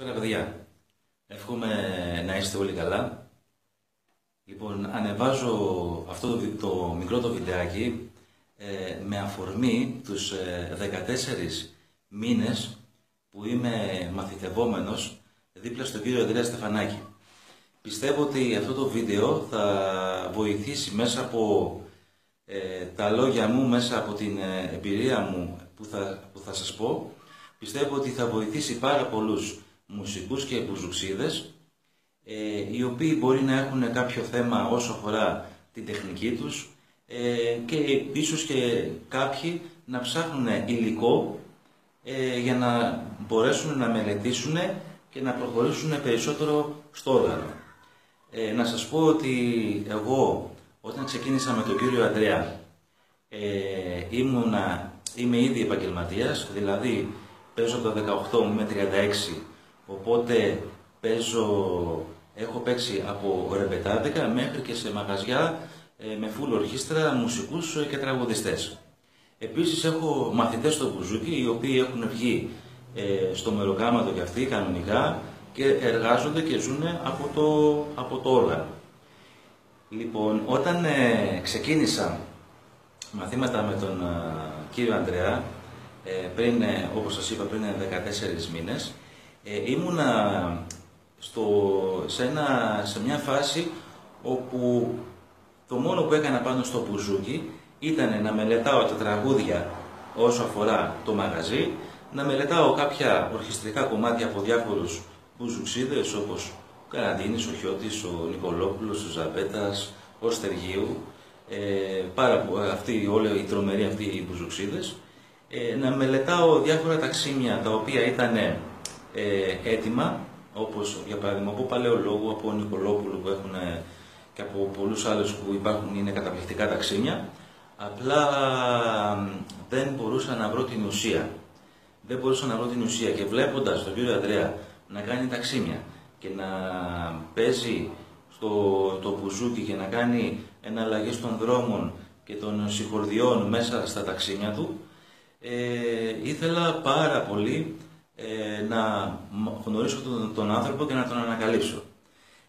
Τώρα παιδιά, εύχομαι να είστε όλοι καλά. Λοιπόν, ανεβάζω αυτό το, το μικρό το βιντεάκι ε, με αφορμή τους ε, 14 μήνες που είμαι μαθητευόμενος δίπλα στον κύριο Ανδρέα Στεφανάκη. Πιστεύω ότι αυτό το βίντεο θα βοηθήσει μέσα από ε, τα λόγια μου, μέσα από την ε, εμπειρία μου που θα, που θα σας πω, πιστεύω ότι θα βοηθήσει πάρα πολλούς μουσικούς και μπουζουξίδες ε, οι οποίοι μπορεί να έχουν κάποιο θέμα όσο αφορά την τεχνική τους ε, και ίσως και κάποιοι να ψάχνουν υλικό ε, για να μπορέσουν να μελετήσουν και να προχωρήσουν περισσότερο στο όργανο. Ε, να σας πω ότι εγώ όταν ξεκίνησα με τον κύριο Αντρέα ε, ήμουνα, είμαι ήδη επαγγελματίας, δηλαδή παίζω από τα 18 με 36 Οπότε παίζω, έχω παίξει από ρεπετάδικα μέχρι και σε μαγαζιά ε, με φουλ ορχήστρα, μουσικούς και τραγουδιστές. Επίσης έχω μαθητές στο Μπουζούκι οι οποίοι έχουν βγει ε, στο μεροκάματο και αυτοί κανονικά και εργάζονται και ζουν από το, από το όργανο. Λοιπόν, όταν ε, ξεκίνησα μαθήματα με τον κύριο Ανδρέα, πριν, όπως σας είπα, πριν 14 μήνες, ε, ήμουνα στο, σε, ένα, σε μια φάση όπου το μόνο που έκανα πάνω στο μπουζούκι ήταν να μελετάω τα τραγούδια όσο αφορά το μαγαζί, να μελετάω κάποια ορχιστρικά κομμάτια από διάφορους μπουζουξίδες όπως ο Καραντίνης, ο Χιώτης, ο Νικολόπουλος, ο Ζαπέτας, ο Στεργίου, ε, πάρα, αυτοί, όλοι οι τρομεροί αυτοί οι μπουζουξίδες, ε, να μελετάω διάφορα ταξίμια τα οποία ήταν ε, έτοιμα, όπως για παράδειγμα από Παλαιολόγου, από Νικολόπουλου που έχουν και από πολλούς άλλους που υπάρχουν είναι καταπληκτικά ταξίνια, απλά δεν μπορούσα να βρω την ουσία. Δεν μπορούσα να βρω την ουσία και βλέποντας τον κύριο Ανδρέα να κάνει ταξίμια και να παίζει στο το μπουζούκι και να κάνει εναλλαγή των δρόμων και των συγχορδιών μέσα στα ταξίνια του, ε, ήθελα πάρα πολύ ε, να γνωρίσω τον, τον άνθρωπο και να τον ανακαλύψω.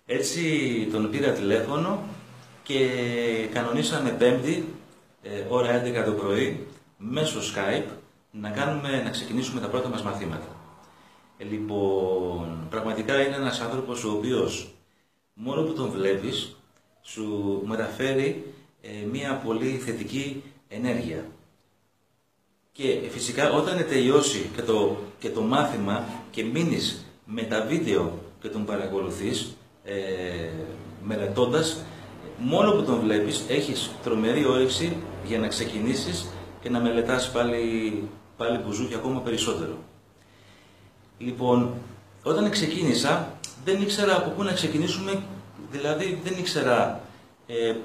Έτσι τον πήρα τηλέφωνο και κανονίσαμε πέμπτη, ε, ώρα 11 το πρωί, μέσω Skype, να, κάνουμε, να ξεκινήσουμε τα πρώτα μας μαθήματα. Ε, λοιπόν, πραγματικά είναι ένας άνθρωπος ο οποίος μόνο που τον βλέπεις σου μεταφέρει ε, μια πολύ θετική ενέργεια. Και φυσικά όταν τελειώσει και το, και το μάθημα και μείνεις με τα βίντεο και τον παρακολουθείς ε, μελετώντας, μόνο που τον βλέπεις έχεις τρομερή όρεξη για να ξεκινήσεις και να μελετάς πάλι, πάλι μπουζούκι ακόμα περισσότερο. Λοιπόν, όταν ξεκίνησα δεν ήξερα από πού να ξεκινήσουμε, δηλαδή δεν ήξερα ε,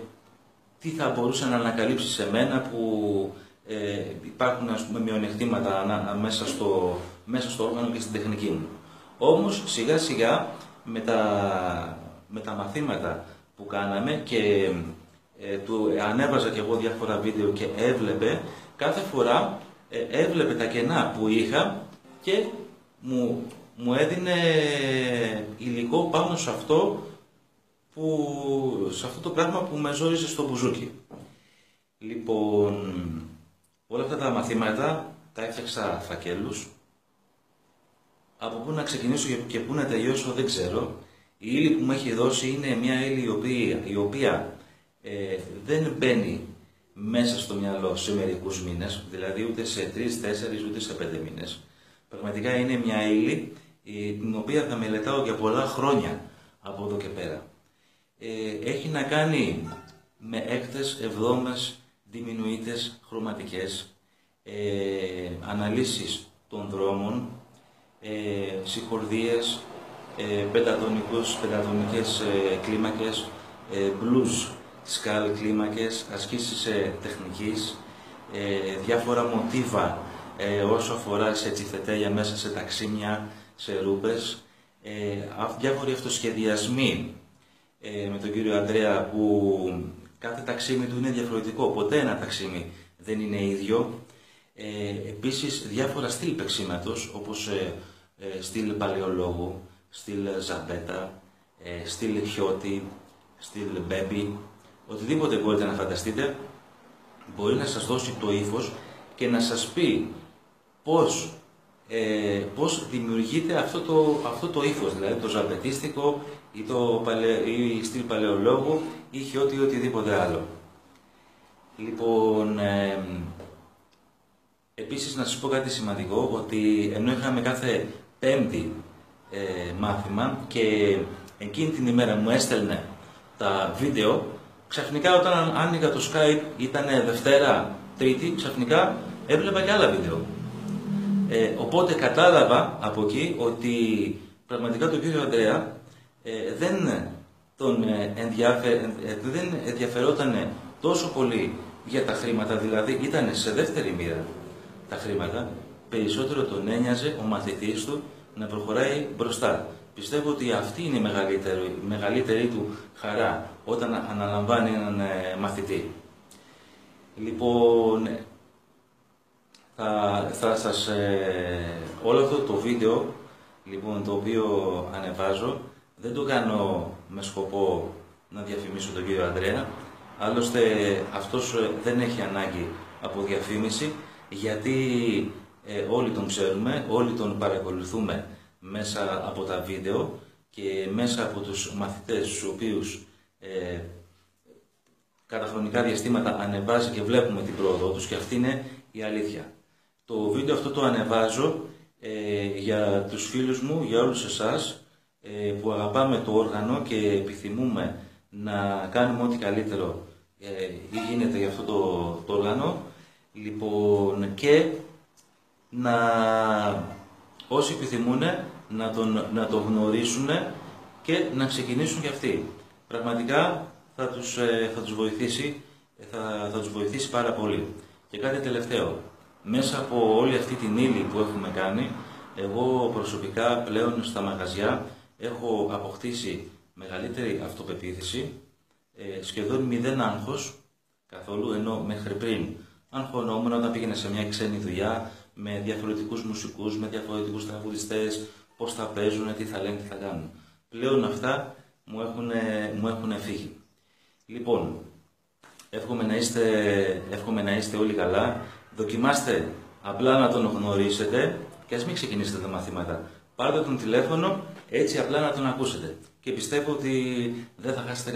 τι θα μπορούσε να ανακαλύψει σε μένα που ε, υπάρχουν ας πούμε μειονεκτήματα μέσα στο, μέσα στο όργανο και στην τεχνική μου. Όμως σιγά σιγά με τα, με τα μαθήματα που κάναμε και ε, του ανέβαζα και εγώ διάφορα βίντεο και έβλεπε, κάθε φορά ε, έβλεπε τα κενά που είχα και μου, μου έδινε υλικό πάνω σε αυτό, που, σε αυτό το πράγμα που με ζόριζε στο μπουζούκι. Λοιπόν, Όλα αυτά τα μαθήματα τα έφτιαξα φακέλους. Από πού να ξεκινήσω και πού να τελειώσω δεν ξέρω. Η ύλη που μου έχει δώσει είναι μια ύλη η οποία, η οποία ε, δεν μπαίνει μέσα στο μυαλό σε μερικούς μήνες, δηλαδή ούτε σε τρεις, τέσσερις, ούτε σε πέντε μήνες. Πραγματικά είναι μια ύλη ε, την οποία θα μελετάω για πολλά χρόνια από εδώ και πέρα. Ε, έχει να κάνει με έκτες, εβδόμες, διμηνουίτες χρωματικές, ε, αναλύσεις των δρόμων, ε, συγχορδίες, ε, πεντατονικούς, πεντατονικές ε, κλίμακες, ε, blues σκάλ κλίμακες, ασκήσεις ε, τεχνικής, ε, διάφορα μοτίβα ε, όσο αφορά σε τσιφετέλια μέσα σε ταξίμια, σε ρούπες, ε, διάφοροι αυτοσχεδιασμοί ε, με τον κύριο Αντρέα που κάθε ταξίμι του είναι διαφορετικό. Ποτέ ένα ταξίμι δεν είναι ίδιο. Ε, επίσης διάφορα στυλ παίξήματος, όπως ε, ε, στυλ Παλαιολόγου, στυλ Ζαμπέτα, ε, στυλ Χιώτη, στυλ Μπέμπι, οτιδήποτε μπορείτε να φανταστείτε, μπορεί να σας δώσει το ύφος και να σας πει πώς, ε, πώς δημιουργείται αυτό το, αυτό το ύφος, δηλαδή το ζαμπετίστικο ή το παλαι, ή στυλ παλαιολόγου ή χιώτη ή οτιδήποτε άλλο. Λοιπόν, ε, επίσης να σας πω κάτι σημαντικό, ότι ενώ είχαμε κάθε πέμπτη ε, μάθημα και εκείνη την ημέρα μου έστελνε τα βίντεο, ξαφνικά όταν άνοιγα το Skype, ήταν Δευτέρα, Τρίτη, ξαφνικά έβλεπα και άλλα βίντεο. Ε, οπότε κατάλαβα από εκεί ότι πραγματικά τον κύριο Ανδρέα ε, δεν, τον ε, δεν ενδιαφερόταν τόσο πολύ για τα χρήματα, δηλαδή ήταν σε δεύτερη μοίρα τα χρήματα, περισσότερο τον ένοιαζε ο μαθητής του να προχωράει μπροστά. Πιστεύω ότι αυτή είναι η μεγαλύτερη, η μεγαλύτερη του χαρά όταν αναλαμβάνει έναν ε, μαθητή. Λοιπόν, θα, θα σας, ε, όλο αυτό το βίντεο λοιπόν, το οποίο ανεβάζω δεν το κάνω με σκοπό να διαφημίσω τον κύριο Ανδρέα, άλλωστε αυτός ε, δεν έχει ανάγκη από διαφήμιση γιατί ε, όλοι τον ξέρουμε, όλοι τον παρακολουθούμε μέσα από τα βίντεο και μέσα από τους μαθητές τους οποίους ε, κατά χρονικά διαστήματα ανεβάζει και βλέπουμε την πρόοδο τους και αυτή είναι η αλήθεια. Το βίντεο αυτό το ανεβάζω ε, για τους φίλους μου, για όλους εσάς ε, που αγαπάμε το όργανο και επιθυμούμε να κάνουμε ό,τι καλύτερο ε, γίνεται για αυτό το, το όργανο λοιπόν και να όσοι επιθυμούν να, τον, να το γνωρίσουν και να ξεκινήσουν και αυτοί. Πραγματικά θα τους, ε, θα τους βοηθήσει θα, θα τους βοηθήσει πάρα πολύ. Και κάτι τελευταίο. Μέσα από όλη αυτή την ύλη που έχουμε κάνει, εγώ προσωπικά πλέον στα μαγαζιά έχω αποκτήσει μεγαλύτερη αυτοπεποίθηση, ε, σχεδόν μηδέν άγχος καθόλου, ενώ μέχρι πριν αγχωνόμουν όταν πήγαινα σε μια ξένη δουλειά με διαφορετικούς μουσικούς, με διαφορετικούς τραγουδιστές, πώς θα παίζουν, τι θα λένε, τι θα κάνουν. Πλέον αυτά μου έχουν, μου έχουν φύγει. Λοιπόν, εύχομαι να, είστε, εύχομαι να είστε όλοι καλά. Δοκιμάστε απλά να τον γνωρίσετε και ας μην ξεκινήσετε τα μαθήματα. Πάρτε τον τηλέφωνο έτσι απλά να τον ακούσετε. Και πιστεύω ότι δεν θα χάσετε